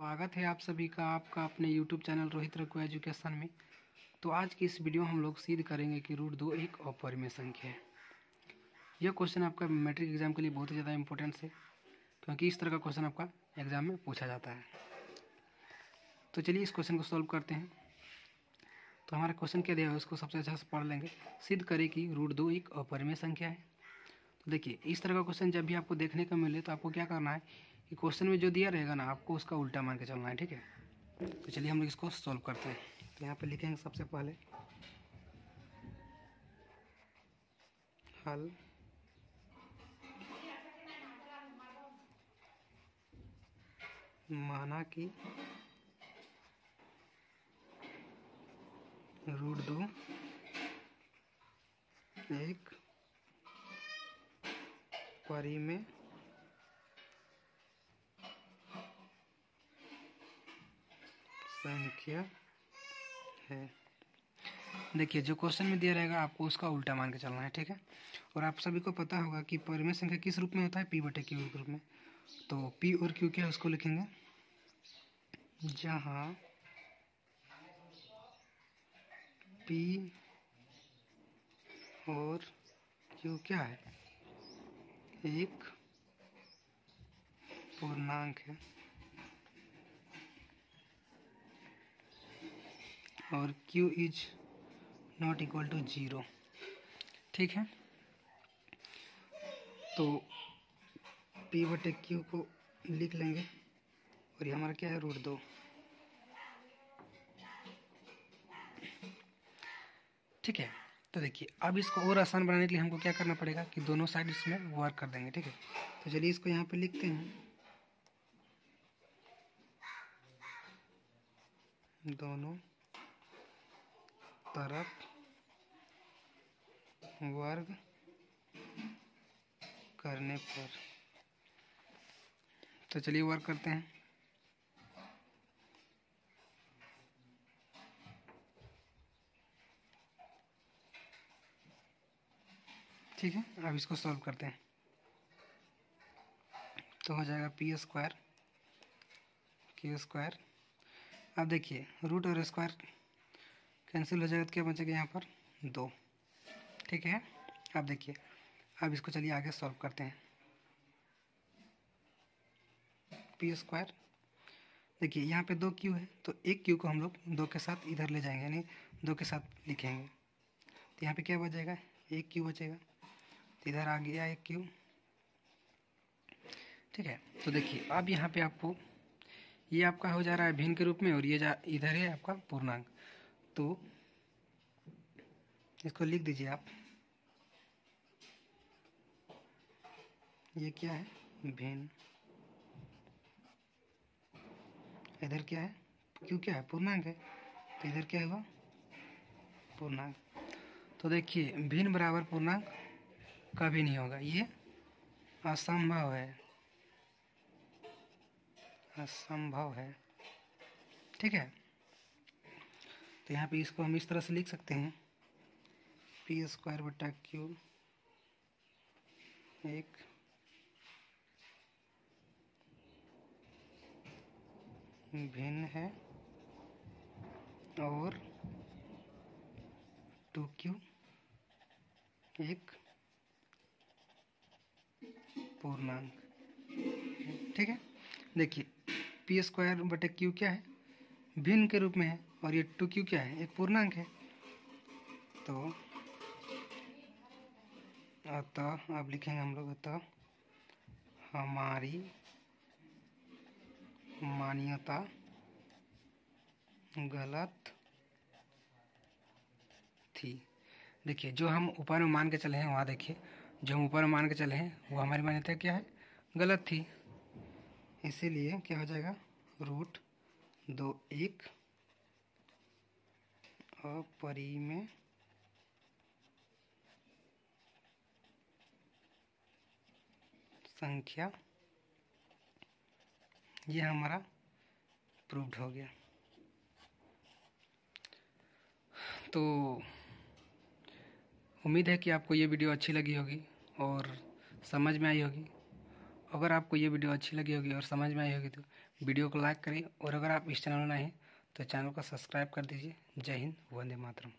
स्वागत है आप सभी का आपका अपने YouTube channel Rohit Raghu education में। तो आज की इस वीडियो हम लोग सिद्ध करेंगे कि रूट दो एक अपरिमेय संख्या है। यह क्वेश्चन आपका मैट्रिक एग्ज़ाम के लिए बहुत ही ज़्यादा इंपॉर्टेंस है, क्योंकि इस तरह का क्वेश्चन आपका एग्ज़ाम में पूछा जाता है। तो चलिए इस क्वेश्चन को सॉल्व करते हैं। तो हमारा क्वेश्चन क्या दिया है, उसको सबसे अच्छा से पढ़ लेंगे। सिद्ध करें कि रूट दो एक अपरिमेय संख्या है। तो देखिए, इस तरह का क्वेश्चन जब भी आपको देखने को मिले तो आपको क्या करना है कि क्वेश्चन में जो दिया रहेगा ना, आपको उसका उल्टा मान के चलना है, ठीक है? तो चलिए हम लोग इसको सॉल्व करते हैं। तो यहाँ पे लिखेंगे सबसे पहले, हल माना कि रूट दो एक परिमेय संख्या है। देखिए, जो क्वेश्चन में दिया रहेगा, आपको उसका उल्टा मान के चलना है, ठीक है? और आप सभी को पता होगा कि परिमेय संख्या किस रूप में होता है? पी बटे क्यू रूप में। तो पी और क्यू क्या है, उसको लिखेंगे? जहाँ पी और क्यू क्या है? एक पूर्णांक है। और q is not equal to zero ठीक है? तो p बटे क्यू को लिख लेंगे और ये हमारा क्या है? रूट दो। ठीक है? तो देखिए, अब इसको और आसान बनाने के लिए हमको क्या करना पड़ेगा कि दोनों साइड इसमें वर्क कर देंगे, ठीक है? तो चलिए इसको यहाँ पे लिखते हैं। दोनों तरफ़ वर्ग करने पर। तो चलिए वर्क करते हैं। ठीक है, अब इसको सॉल्व करते हैं। तो हो जाएगा पी स्क्वायर क्यू स्क्वायर अब देखिए रूट और स्क्वायर कैंसिल हो जाएगा तो क्या बचेगा यहाँ पर? दो। ठीक है? अब देखिए। अब इसको चलिए आगे सॉल्व करते हैं। पी स्क्वायर देखिए, यहाँ पे दो क्यू है तो एक क्यू को हम लोग दो के साथ इधर ले जाएँगे, यानी दो के साथ लिखेंगे। तो यहाँ पे क्या बचेगा? एक क्यू बचेगा। तो इधर आ गया एक क्यू ठीक है? तो देखिए, अब यहाँ पे आपको ये आपका हो जा रहा है भिन्न के रूप में और ये जा, इधर है आपका पूर्णांक। तो। इसको लिख दीजिए आप। ये क्या है? भिन्न। इधर क्या है? क्यों क्या है? पूर्णांक है। तो इधर क्या होगा पूर्णांक। तो देखिए, भिन्न बराबर पूर्णांक कभी नहीं होगा। ये असंभव है। असंभव है। ठीक है? तो यहाँ पे इसको हम इस तरह से लिख सकते हैं। पी स्क्वायर बटा क्यू एक। भिन्न है। और टू क्यू एक पूर्णांक। ठीक है? देखिए पी स्क्वायर बटे क्यू क्या है? भिन्न के रूप में है और ये टू क्यू क्या है? एक पूर्णांक है। तो अतः, अब लिखेंगे हम लोग अतः। हमारी मान्यता गलत थी। देखिए, जो हम ऊपर में मान के चले हैं, वहाँ देखिए। जो हम ऊपर में मान के चले हैं, वो हमारी मान्यता क्या है? गलत थी। इसीलिए क्या हो जाएगा? रूट दो एक अपरिमेय संख्या, ये हमारा प्रूव्ड हो गया। तो उम्मीद है कि आपको ये वीडियो अच्छी लगी होगी और समझ में आई होगी। अगर आपको ये वीडियो अच्छी लगी होगी और समझ में आई होगी तो वीडियो को लाइक करें और अगर आप इस चैनल में नए हैं तो चैनल को सब्सक्राइब कर दीजिए। जय हिंद, वंदे मातरम।